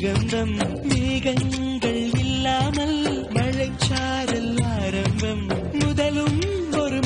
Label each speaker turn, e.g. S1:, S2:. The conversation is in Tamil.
S1: சுகந்தம் மேகங்கள் இல்லாமல் மழைச்சாரல் ஆரம்பம் முதலும் ஒரு